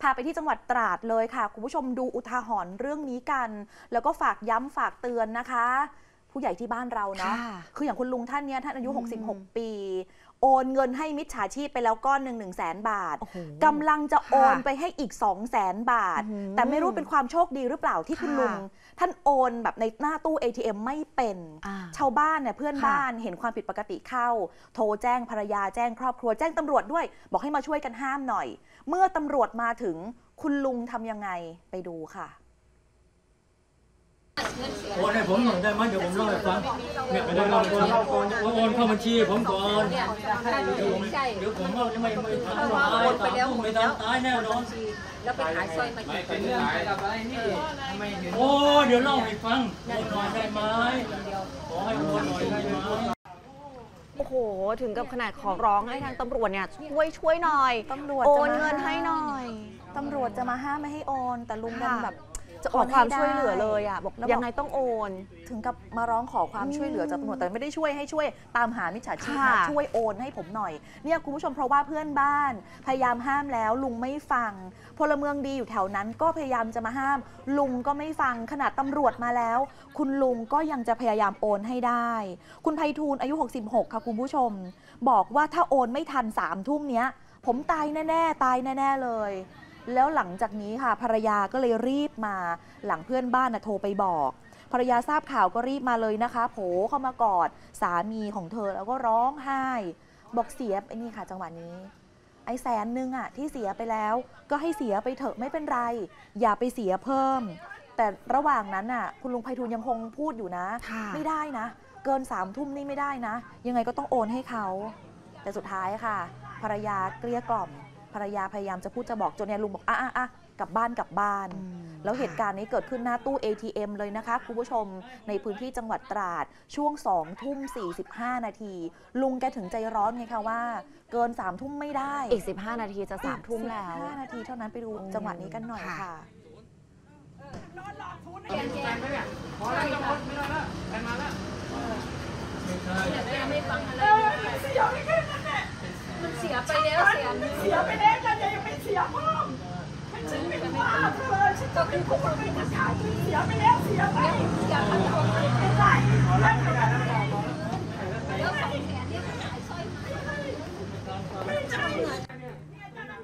พาไปที่จังหวัดตราดเลยค่ะ คุณผู้ชมดูอุทาหรณ์เรื่องนี้กัน แล้วก็ฝากย้ำฝากเตือนนะคะ ผู้ใหญ่ที่บ้านเราเนาะค่ะคืออย่างคุณลุงท่านเนี้ยท่านอายุอืม66 ปี โอนเงินให้มิจฉาชีพไปแล้วก้อนหนึ่งหนึ่งแสนบาทโอ้โหกำลังจะโอนค่ะไปให้อีก2 0 0แสนบาทอื้อหือแต่ไม่รู้เป็นความโชคดีหรือเปล่าที่คุณค่ะลุง ท่านโอนแบบในหน้าตู้ ATM ไม่เป็นอ่าชาวบ้านเนี่ยเพื่อนค่ะบ้านเห็นความผิดปกติเข้า โทรแจ้งภรรยาแจ้งครอบครัวแจ้งตำรวจด้วย บอกให้มาช่วยกันห้ามหน่อย เมื่อตำรวจมาถึงคุณลุงทำยังไงไปดูค่ะ โอนให้ผมหน่อยได้ไหมเดี๋ยวผมเล่าให้ฟังเนี่ยไม่ได้เล่าให้ฟังโอนโอนเข้าบัญชีผมก่อนเนี่ยถ้าเดี๋ยวผมใช่เดี๋ยวผมว่าจะไม่ไม่เพทำราะว่าตายโอนไปตามแล้วไม่ตามตายแน่นอนแล้วไปขายสร้อยมากี่เป็นเรื่องอะไรกับอะไรนี่ทำไมเห็นโอ้เดี๋ยวเล่าให้ฟังโอนหน่อยได้ไหมขอให้โอนหน่อยได้ไหมโอ้โห ถึงกับขนาดขอร้องให้ทางตำรวจเนี่ยช่วยช่วยหน่อยตำรวจโอจะนมาเงินให้หน่อยตำรวจจะมาห้ามไม่ให้โอน แต่ลุงดันค่ะแบบ จะขอความโนให้ช่วยเหลือได้เลยอะบอกแล้วยังไงต้องโอน ถึงกับมาร้องขอความช่วยเหลือจากตำรวจแต่ไม่ได้ช่วยให้ช่วยตามหามิจฉาชีพนะค่ะช่วยโอนให้ผมหน่อยเนี่ยคุณผู้ชมเพราะว่าเพื่อนบ้าน พยายามห้ามแล้วลุงไม่ฟัง พลเมืองดีอยู่แถวนั้นก็พยายามจะมาห้าม ลุงก็ไม่ฟังขนาดตำรวจมาแล้ว คุณลุงก็ยังจะพยายามโอนให้ได้ คุณไพฑูรย์อายุ 66 ค่ะคุณผู้ชม บอกว่าถ้าโอนไม่ทันสามทุ่มเนี้ย ผมตายแน่ ๆ ตายแน่ ๆ เลย แล้วหลังจากนี้ค่ะภรรยาก็เลยรีบมา หลังเพื่อนบ้านนะโทรไปบอกภรรยาทราบข่าวก็รีบมาเลยนะคะโผเข้ามากอดสามีของเธอแล้วก็ร้องไห้ บอกเสียไอ้นี่ค่ะ จังหวะนี้ ไอ้แสนนึงอะที่เสียไปแล้ว ก็ให้เสียไปเถอะไม่เป็นไร อย่าไปเสียเพิ่ม แต่ระหว่างนั้นน่ะคุณลุงไพฑูรย์ยังคงพูดอยู่นะค่ะไม่ได้นะ เกินสามทุ่มนี่ไม่ได้นะ ยังไงก็ต้องโอนให้เขา แต่สุดท้ายค่ะ ภรรยาเกลี้ยกล่อม ภรรยาพยายามจะพูดจะบอกจนเนี่ยลุงบอกอะอะอะกลับบ้านกลับบ้านอืมแล้วเหตุการณ์นี้เกิดขึ้นหน้าตู้ ATM เลยนะคะคุณผู้ชมในพื้นที่จังหวัดตราดช่วง2ทุ่ม45 นาที ลุงแกถึงใจร้อนไงคะว่า เกิน3ทุ่มไม่ได้อีก 15 นาทีจะสามทุ่มแล้ว15นาทีเท่านั้นไปดูโอ้จังหวะนี้กันหน่อยค่ะค่ะไม่ฟังอะไรมันเสีย ไปแล้วเสียเสียไปแล้วจะยังไม่เสียเพิ่มให้ฉันเป็นว่าเธอฉันจะเป็นคนไม่กระขายเสียไปแล้วเสียไปเสียทั้งหมดไม่เป็นไรแล้วไม่ได้แล้วสองแสนเนี่ยขายสร้อยมา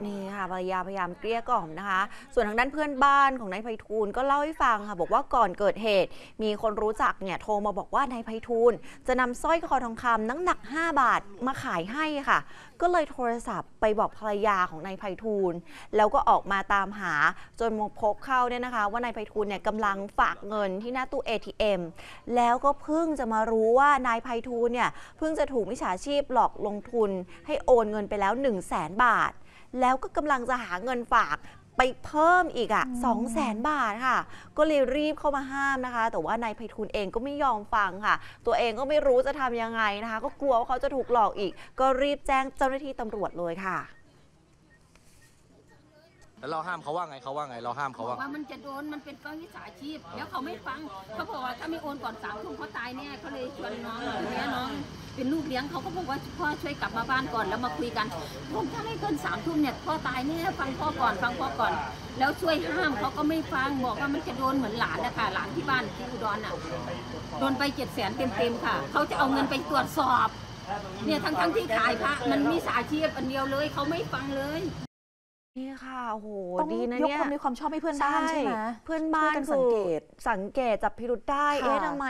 นี่ค่ะภรรยาพยายามเกลี้ยกล่อมนะคะ ส่วนทางด้านเพื่อนบ้านของนายไพฑูรย์ก็เล่าให้ฟังค่ะ บอกว่าก่อนเกิดเหตุ มีคนรู้จักเนี่ยโทรมาบอกว่านายไพฑูรย์จะนำสร้อยคอทองคำน้ำหนัก 5 บาทมาขายให้ค่ะ ก็เลยโทรศัพท์ไปบอกภรรยาของนายไพฑูรย์แล้วก็ออกมาตามหาจนมาพบเข้าเนี่ยนะคะ ว่านายไพฑูรย์เนี่ยกำลังฝากเงินที่หน้าตู้ ATM แล้วก็เพิ่งจะมารู้ว่านายไพฑูรย์เนี่ยเพิ่งจะถูกมิจฉาชีพหลอกลงทุนให้โอนเงินไปแล้ว 1 0 0 0 0แสนบาท แล้วก็กำลังจะหาเงินฝากไปเพิ่มอีกอะสองแสนบาทค่ะ ก็เลยรีบเข้ามาห้ามนะคะ แต่ว่านายไพฑูรย์เองก็ไม่ยอมฟังค่ะ ตัวเองก็ไม่รู้จะทำยังไงนะคะ ก็กลัวว่าเขาจะถูกหลอกอีก ก็รีบแจ้งเจ้าหน้าที่ตำรวจเลยค่ะ แล้วเราห้ามเขาว่าไงเขาว่าไง เราห้ามเขาบอว่ากว่ามันจะโดนมันเป็นวิสาชีพ แล้วเขาไม่ฟังเขาบอกว่าถ้าไม่โอนก่อนสามทุ่มเขาตายแน่เขาเลยชวนน้องคือแม่น้อง เป็นลูกเลี้ยงเขาก็บอกว่าพ่อช่วยกลับมาบ้านก่อนแล้วมาคุยกันผมถ้าไม่เกินสามทุ่มเนี่ยพ่อตายแน่ฟังพ่อก่อนฟังพ่อก่อน แล้วช่วยห้ามเขาก็ไม่ฟังบอกว่ามันจะโดนเหมือนหลานนะคะหลานที่บ้านที่อุดรน่ะโดนไปเจ็ดแสนเต็มๆค่ะเขาจะเอาเงินไปตรวจสอบ เนี่ยทั้งทั้งๆที่ขายพระมันมีสาชีพอันเดียวเลยเขาไม่ฟังเลย นี่ค่ะโอ้โหต้องดีนะยกเนี่ยความดีความชอบให้เพื่อนบ้านใช่ไหมเพื่อนบ้านช่วยกันคืสังอเกตสังเกตจับพิรุษได้ค่ะเอ๊ะทำไม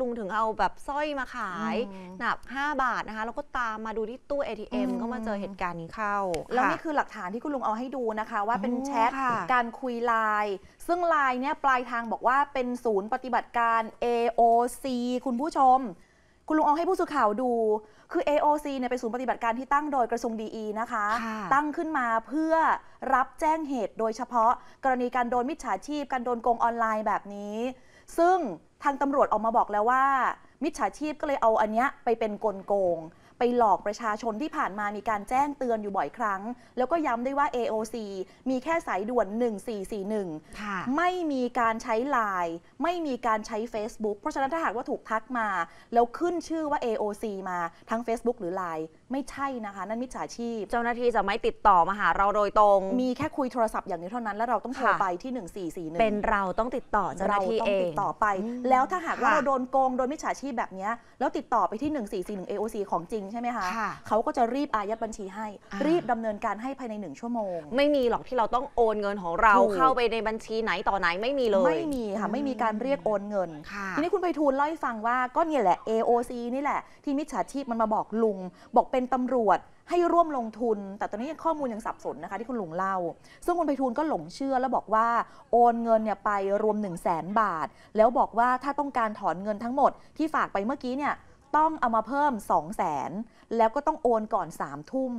ลุงถึงเอาแบบสร้อยมาขายอืมหนัก 5 บาทนะคะ แล้วก็ตามมาดูที่ตู้ ATM อืมก็มาเจอเหตุการณ์นี้เข้า แล้วค่ะนี่คือหลักฐานที่คุณลุงเอาให้ดูนะคะ ว่าเป็นอ๋อแชทค่ะการคุยไลน์ซึ่งไลน์เนี่ยปลายทางบอกว่าเป็นศูนย์ปฏิบัติการ AOC คุณผู้ชม คุณลุงเอาให้ผู้สื่อข่าวดู คือ AOC เนี่ยเป็นศูนย์ปฏิบัติการที่ตั้งโดยกระทรวงดีนะคะค่ะตั้งขึ้นมาเพื่อรับแจ้งเหตุโดยเฉพาะ กรณีการโดนมิจฉาชีพ การโดนโกงออนไลน์แบบนี้ ซึ่งทางตำรวจออกมาบอกแล้วว่า มิจฉาชีพก็เลยเอาอันเนี้ยไปเป็นกลโกง ไปหลอกประชาชนที่ผ่านมามีการแจ้งเตือนอยู่บ่อยครั้ง แล้วก็ย้ำด้วยว่า AOC มีแค่สายด่วน 1441ค่ะไม่มีการใช้ Line ไม่มีการใช้ Facebook เพราะฉะนั้นถ้าหากว่าถูกทักมา แล้วขึ้นชื่อว่า AOC มาทั้ง Facebook หรือ Line ไม่ใช่นะคะ นั่นมิจฉาชีพ เจ้าหน้าที่จะไม่ติดต่อมาหาเราโดยตรง มีแค่คุยโทรศัพท์อย่างนี้เท่านั้น แล้วเราต้องโทรค่ะไปที่ 1441 เป็นเราต้องติดต่อเจ้าหเราน้าที่ต้อเองติงดต่อไปอืมแล้วถ้าหากว่าค่ะเราโดนโกงโดยมิจฉาชีพแบบเนี้ยแล้วติดต่อไปที่ 1441 AOC ของจริงใช่ไหมคะค่ะ เขาก็จะรีบอายัดบัญชีให้ อ่ารีบดำเนินการให้ภายในหนึ่งชั่วโมง ไม่มีหรอกที่เราต้องโอนเงินของเราถูก เข้าไปในบัญชีไหนต่อไหนไม่มีเลย ไม่มีค่ะ ไม่มีการเรียกโอนเงิน ค่ะ ทีนี้คุณไพฑูรย์เล่าให้ฟังว่าก็เนี่ยแหละ AOC นี่แหละ ที่มิจฉาชีพมันมาบอกลุง บอกเป็นตำรวจให้ร่วมลงทุน แต่ตอนนี้ยังข้อมูลยังสับสนนะคะที่คุณลุงเล่า ซึ่งคุณไพฑูรย์ก็หลงเชื่อแล้วบอกว่าโอนเงินเนี่ยไปรวม 1 0 0 0 0แสนบาท แล้วบอกว่าถ้าต้องการถอนเงินทั้งหมดที่ฝากไปเมื่อกี้เนี่ย ต้องเอามาเพิ่ม2 0 0 0แสนแล้วก็ต้องโอนก่อน3ามทุ่ม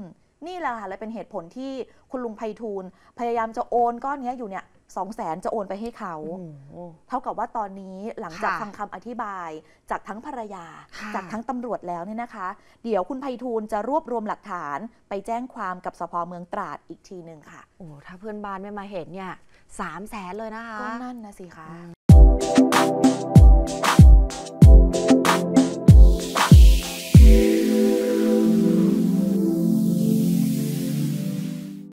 นี่แหละค่ะและเป็นเหตุผลที่คุณลุงไพฑูรย์พยายามจะโอนก้อนเนี้ยอยู่เนี่ยสองแสนจะโอนไปให้เขาโอ้โหเท่ากับว่าตอนนี้หลังจากค่ะฟังคำอธิบายจากทั้งภรรยาค่ะจากทั้งตำรวจแล้วเนี่ยนะคะ เดี๋ยวคุณไพฑูรย์จะรวบรวมหลักฐานไปแจ้งความกับสพเมืองตราดอีกทีหนึ่งค่ะ โอ้ถ้าเพื่อนบ้านไม่มาเห็นเนี่ยสามแสนเลยนะคะ ก็นั่นนะสิคะอืม